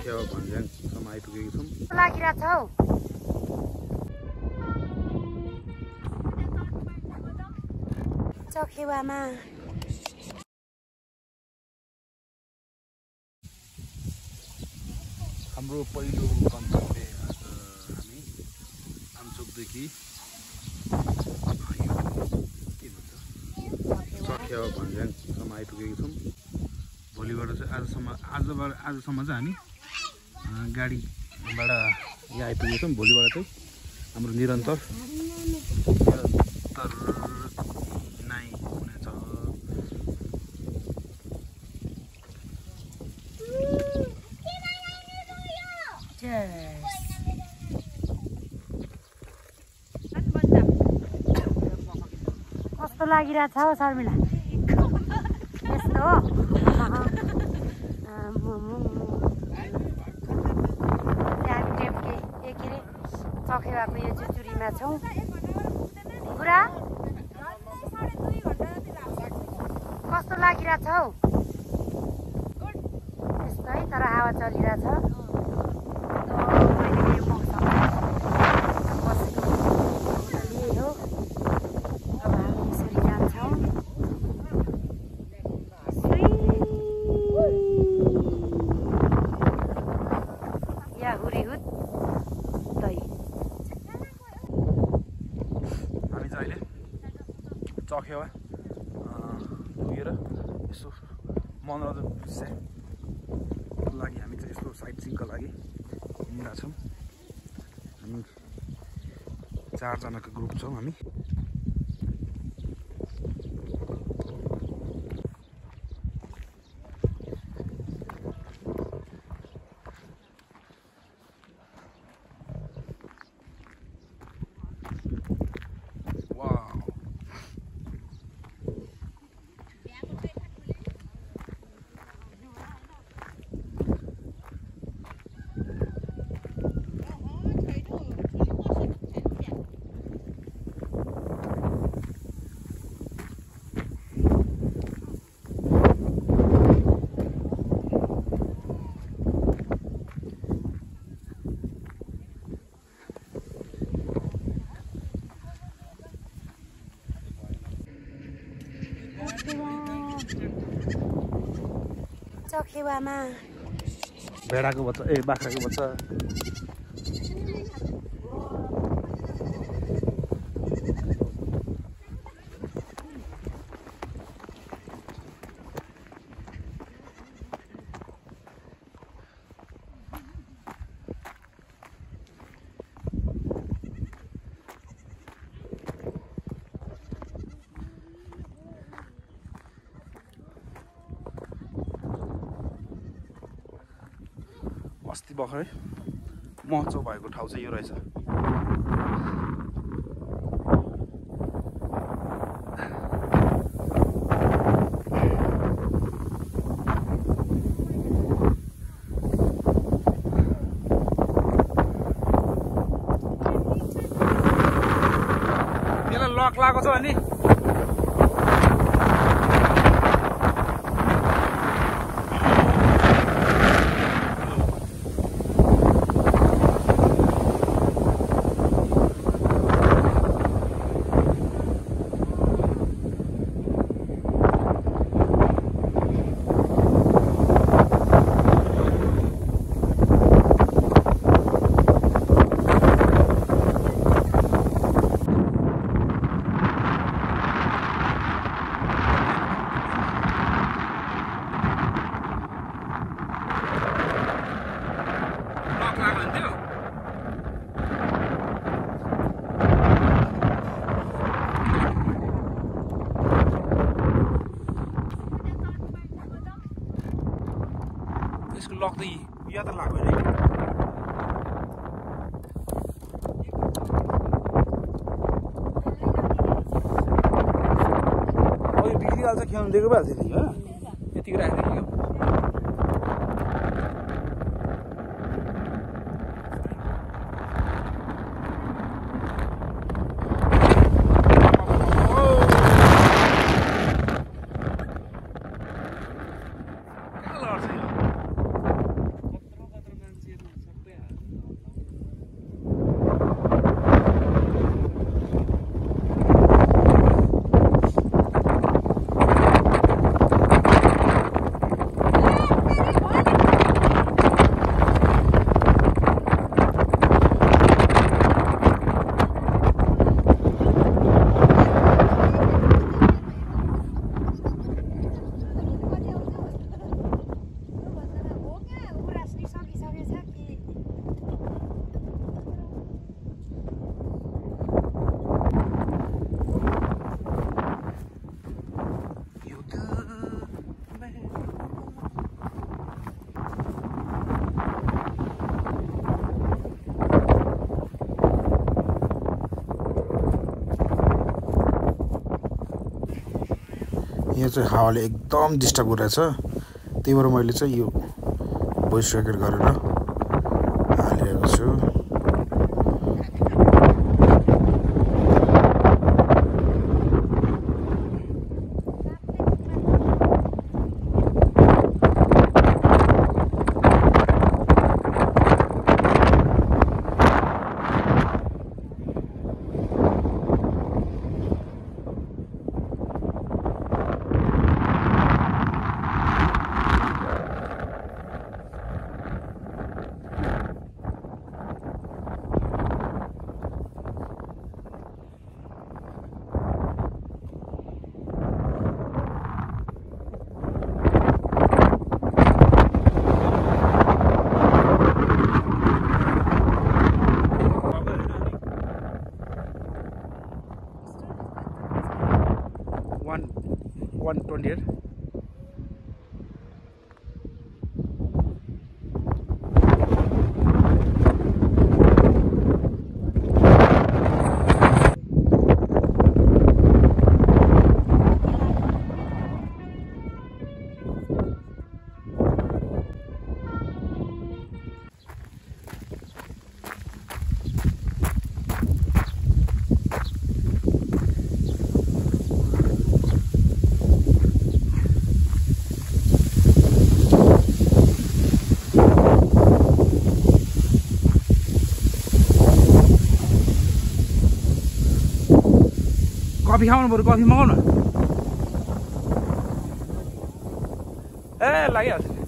चखेवा भन्ज्याङसम्म आइपुगेको छौँ। लागिरहेछ हौ। चखेवामा हाम्रो पहिलो गन्तव्य आज हामी आमचोकदेखि के भन्छ चखेवा भन्ज्याङसम्म आइपुगेको छौँ। भोलिबाट चाहिँ आजसम्म आजबाट आजसम्म चाहिँ हामी गाडीबाट यहाँ आइपुगेको छौँ भोलिबाट चाहिँ। हाम्रो निरन्तर निरन्तर हिँडाइ हुनेछ कस्तो लागिरहेछ हौ शर्मिला? यस्तो हो आम्मामा। चाहिँ हामी डेप्के ए के अरे चखेवाको यो जुचुरीमा छौँ पुरा कस्तो लागिरहेछ हौ यस्तो है तर हावा चलिरहेछ तो मैले यो मौसममा बसेको यही हो अब हामी यसरी जान्छौँ या हुरिहुत दै हामी चाहिँ अहिले अँ, पुगेर यसो मनोरञ्जन लागि हामी चाहिँ यसो साइट सिनको लागि हिँडिरहेको छौँ हामी चारजनाको ग्रुप छौँ हामी चखेवामा भेडाको बच्चा ए बाख्राको बच्चा अस्ति भर्खरै महोत्सव भएको ठाउँ चाहिँ यो रहेछ। त्यसलाई लक लगाएको छ अनि लक लाग्यो भने त्यो यसको लक त या त लाग्यो बिग्रिहाल्छ खेल्नु दिएको भइहाल्छ यतिको राखेको यहाँ चाहिँ हावाले एकदम डिस्टर्ब गरिरहेछ त्यही भएर मैले चाहिँ यो भोइस रेकर्ड गरेर One twenty-eight. कफी खाउनु बरु कफी मगाउन ए लागिहाल्छ